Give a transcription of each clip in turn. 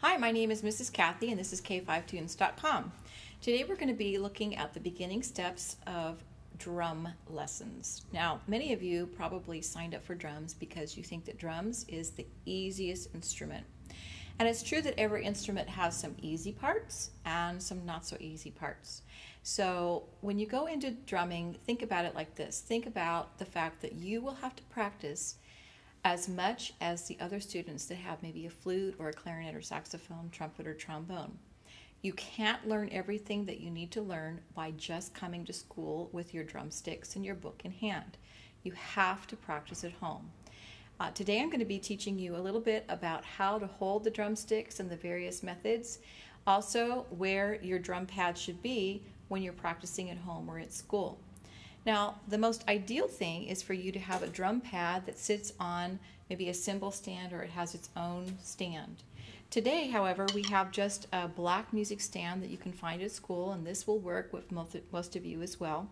Hi, my name is Mrs. Kathy and this is K5Tunes.com. Today we're going to be looking at the beginning steps of drum lessons. Now, many of you probably signed up for drums because you think that drums is the easiest instrument. And it's true that every instrument has some easy parts and some not so easy parts. So when you go into drumming, think about it like this. Think about the fact that you will have to practice as much as the other students that have maybe a flute or a clarinet or saxophone, trumpet or trombone. You can't learn everything that you need to learn by just coming to school with your drumsticks and your book in hand. You have to practice at home. Uh, today I'm going to be teaching you a little bit about how to hold the drumsticks and the various methods, also where your drum pad should be when you're practicing at home or at school. Now, the most ideal thing is for you to have a drum pad that sits on maybe a cymbal stand or it has its own stand. Today, however, we have just a black music stand that you can find at school, and this will work with most of you as well.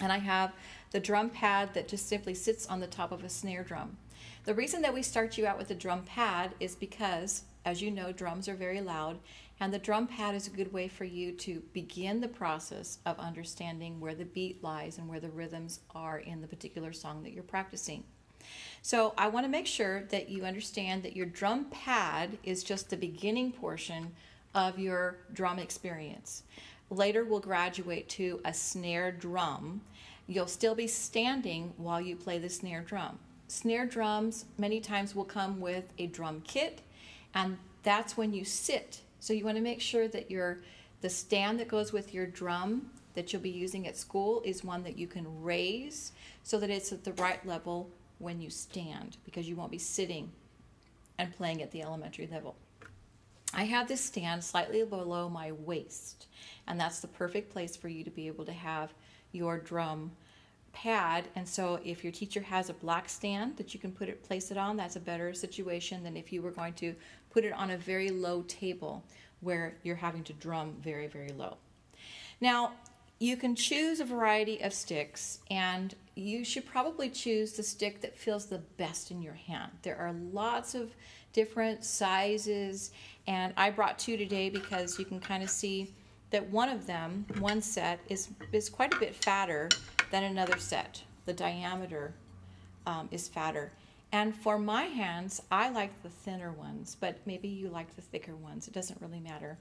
And I have the drum pad that just simply sits on the top of a snare drum. The reason that we start you out with a drum pad is because, as you know, drums are very loud, and the drum pad is a good way for you to begin the process of understanding where the beat lies and where the rhythms are in the particular song that you're practicing. So I want to make sure that you understand that your drum pad is just the beginning portion of your drum experience. Later we'll graduate to a snare drum. You'll still be standing while you play the snare drum. Snare drums many times will come with a drum kit and that's when you sit so you want to make sure that your the stand that goes with your drum that you'll be using at school is one that you can raise so that it's at the right level when you stand because you won't be sitting and playing at the elementary level. I have this stand slightly below my waist and that's the perfect place for you to be able to have your drum pad and so if your teacher has a black stand that you can put it place it on that's a better situation than if you were going to put it on a very low table where you're having to drum very very low now you can choose a variety of sticks and you should probably choose the stick that feels the best in your hand there are lots of different sizes and I brought two today because you can kind of see that one of them one set is is quite a bit fatter than another set. The diameter um, is fatter. And for my hands, I like the thinner ones, but maybe you like the thicker ones. It doesn't really matter.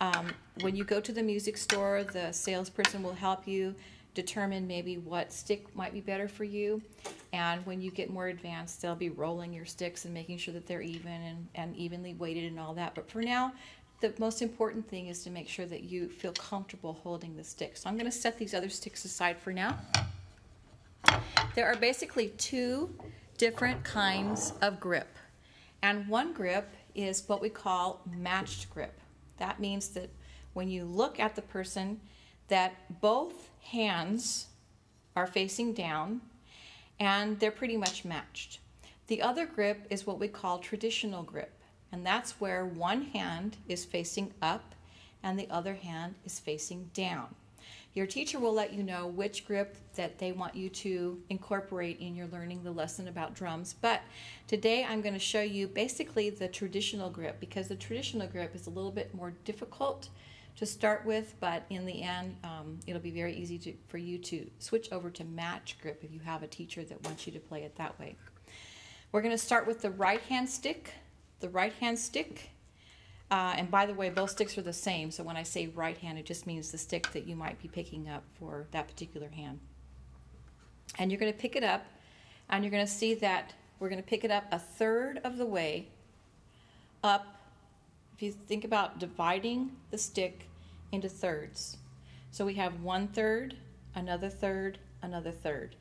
Um, when you go to the music store, the salesperson will help you determine maybe what stick might be better for you. And when you get more advanced, they'll be rolling your sticks and making sure that they're even and, and evenly weighted and all that. But for now, the most important thing is to make sure that you feel comfortable holding the stick. So I'm going to set these other sticks aside for now. There are basically two different kinds of grip. And one grip is what we call matched grip. That means that when you look at the person that both hands are facing down and they're pretty much matched. The other grip is what we call traditional grip. And that's where one hand is facing up and the other hand is facing down. Your teacher will let you know which grip that they want you to incorporate in your learning the lesson about drums. But today I'm going to show you basically the traditional grip because the traditional grip is a little bit more difficult to start with, but in the end, um, it'll be very easy to, for you to switch over to match grip if you have a teacher that wants you to play it that way. We're going to start with the right hand stick the right hand stick. Uh, and by the way, both sticks are the same. So when I say right hand, it just means the stick that you might be picking up for that particular hand. And you're going to pick it up, and you're going to see that we're going to pick it up a third of the way up. If you think about dividing the stick into thirds. So we have one third, another third, another third.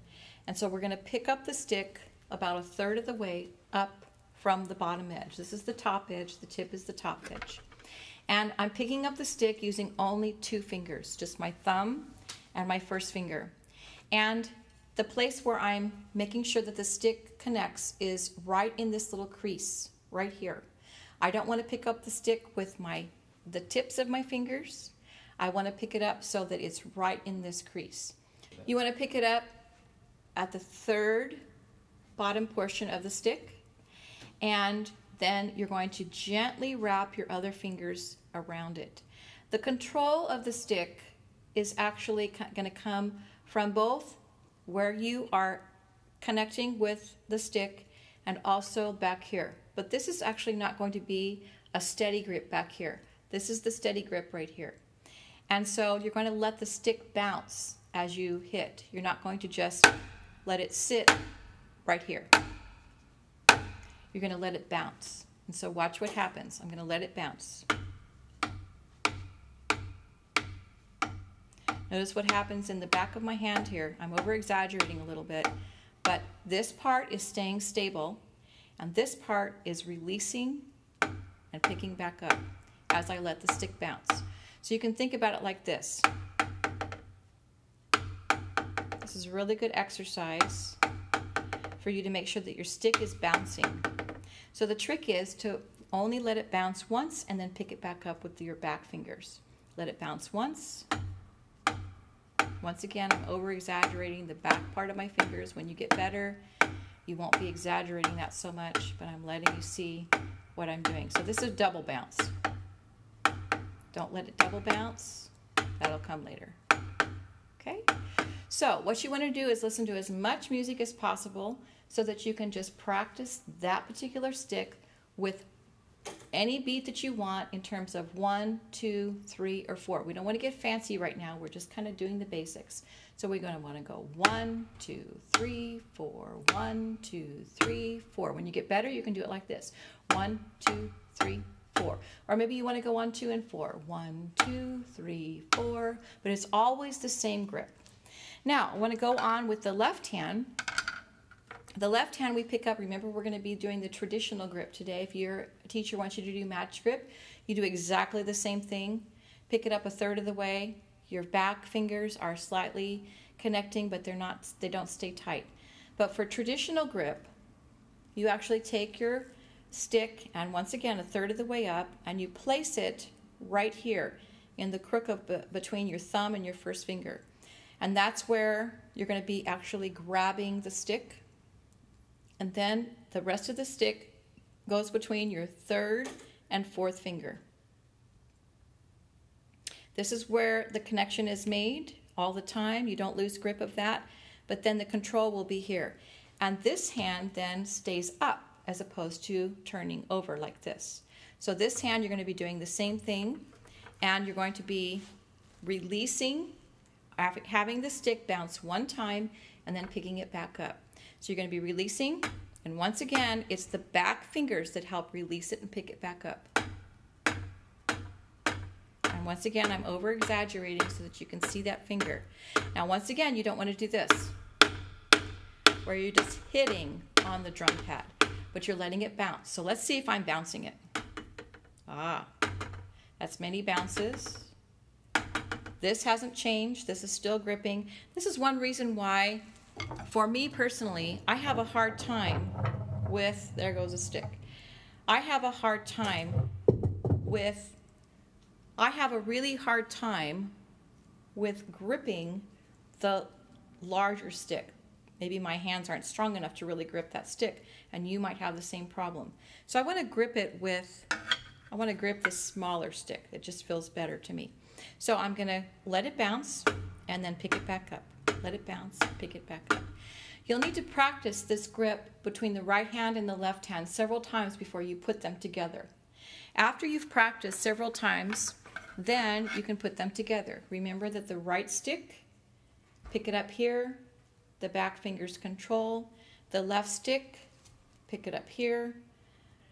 And so we're going to pick up the stick about a third of the way up from the bottom edge. This is the top edge, the tip is the top edge. And I'm picking up the stick using only two fingers, just my thumb and my first finger. And the place where I'm making sure that the stick connects is right in this little crease, right here. I don't want to pick up the stick with my the tips of my fingers. I want to pick it up so that it's right in this crease. You want to pick it up at the third bottom portion of the stick and then you're going to gently wrap your other fingers around it. The control of the stick is actually going to come from both where you are connecting with the stick and also back here. But this is actually not going to be a steady grip back here. This is the steady grip right here. And so you're going to let the stick bounce as you hit. You're not going to just let it sit right here. You're going to let it bounce. And so watch what happens. I'm going to let it bounce. Notice what happens in the back of my hand here. I'm over exaggerating a little bit, but this part is staying stable and this part is releasing and picking back up as I let the stick bounce. So you can think about it like this. This is a really good exercise for you to make sure that your stick is bouncing. So the trick is to only let it bounce once and then pick it back up with your back fingers. Let it bounce once once again, I'm over exaggerating the back part of my fingers. When you get better, you won't be exaggerating that so much, but I'm letting you see what I'm doing. So this is double bounce. Don't let it double bounce. That'll come later. Okay? So what you want to do is listen to as much music as possible so that you can just practice that particular stick with any beat that you want in terms of one, two, three, or four. We don't want to get fancy right now. We're just kind of doing the basics. So we're going to want to go one, two, three, four, one, two, three, four. When you get better, you can do it like this. One, two, three, four. Or maybe you want to go one, two, and four. One, two, three, four. But it's always the same grip. Now, I want to go on with the left hand. The left hand we pick up, remember we're going to be doing the traditional grip today. If your teacher wants you to do match grip, you do exactly the same thing. Pick it up a third of the way. Your back fingers are slightly connecting, but they're not they don't stay tight. But for traditional grip, you actually take your stick and once again a third of the way up and you place it right here in the crook of between your thumb and your first finger. And that's where you're going to be actually grabbing the stick and then the rest of the stick goes between your third and fourth finger. This is where the connection is made all the time. You don't lose grip of that, but then the control will be here. And this hand then stays up as opposed to turning over like this. So this hand, you're going to be doing the same thing, and you're going to be releasing, having the stick bounce one time, and then picking it back up. So you're going to be releasing, and once again, it's the back fingers that help release it and pick it back up. And once again, I'm over exaggerating so that you can see that finger. Now, once again, you don't want to do this, where you're just hitting on the drum pad, but you're letting it bounce. So let's see if I'm bouncing it. Ah, that's many bounces. This hasn't changed. This is still gripping. This is one reason why for me personally, I have a hard time with, there goes a stick. I have a hard time with, I have a really hard time with gripping the larger stick. Maybe my hands aren't strong enough to really grip that stick, and you might have the same problem. So I want to grip it with, I want to grip this smaller stick. It just feels better to me. So I'm going to let it bounce and then pick it back up let it bounce, pick it back up. You'll need to practice this grip between the right hand and the left hand several times before you put them together. After you've practiced several times, then you can put them together. Remember that the right stick, pick it up here, the back fingers control, the left stick, pick it up here,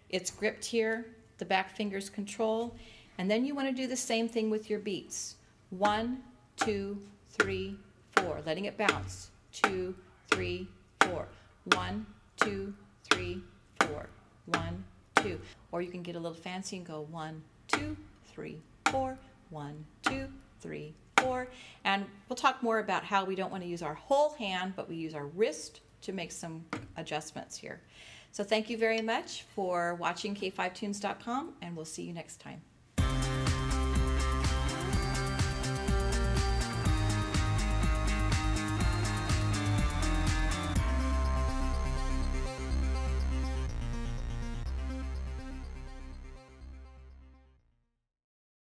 it's gripped here, the back fingers control, and then you want to do the same thing with your beats. One, two, three, four, letting it bounce. Two, three, four. One, two, three, four. One, two. Or you can get a little fancy and go one, two, three, four. One, two, three, four. And we'll talk more about how we don't want to use our whole hand, but we use our wrist to make some adjustments here. So thank you very much for watching k5tunes.com, and we'll see you next time.